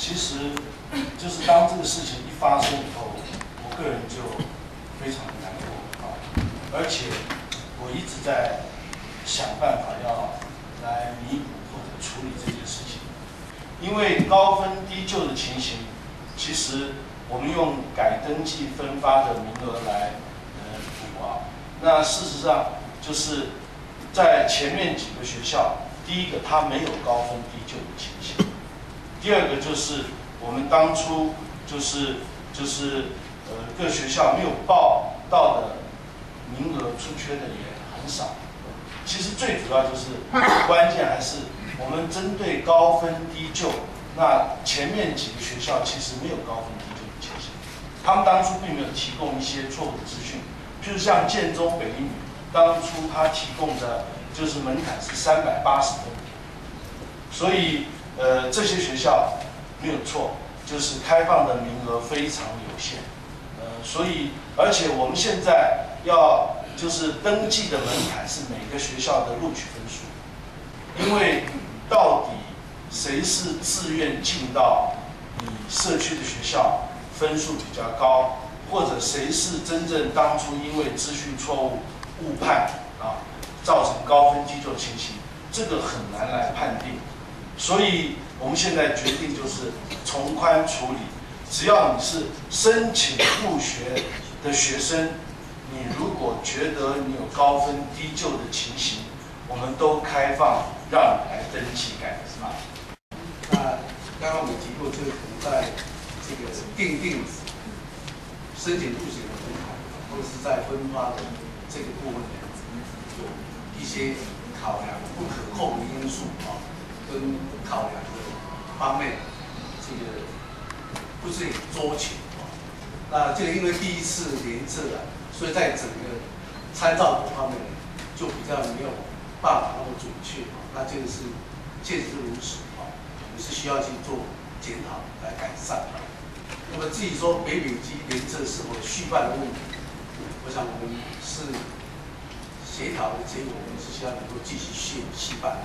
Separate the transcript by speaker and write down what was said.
Speaker 1: 其实就是当这个事情一发生以后，我个人就非常的难过啊，而且我一直在想办法要来弥补或者处理这件事情，因为高分低就的情形，其实我们用改登记分发的名额来呃补啊，那事实上就是在前面几个学校，第一个它没有高分低就的情形。第二个就是我们当初就是就是呃各学校没有报到的名额出缺的也很少。其实最主要就是关键还是我们针对高分低就，那前面几个学校其实没有高分低就的情形，他们当初并没有提供一些错误的资讯，譬如像建中北一女当初他提供的就是门槛是三百八十分，所以。呃，这些学校没有错，就是开放的名额非常有限，呃，所以而且我们现在要就是登记的门槛是每个学校的录取分数，因为到底谁是自愿进到你社区的学校，分数比较高，或者谁是真正当初因为资讯错误误判啊，造成高分低就情形，这个很难来判定。所以，我们现在决定就是从宽处理。只要你是申请入学的学生，你如果觉得你有高分低就的情形，我们都开放让你来登记改，是吗？
Speaker 2: 那刚刚我们提过，就是在这个定定申请入学的门槛，或者是在分发的这个部分，有一些考量不可控的因素啊。跟考量的方面，这个不是很周全啊。那这个因为第一次连测啊，所以在整个参照的方面就比较没有办法那么准确啊。那这个是确实是如此啊，也是需要去做检讨来改善。那么至于说北美基连测是否续办的问题，我想我们是协调的结果，我们是希望能够继续续续办。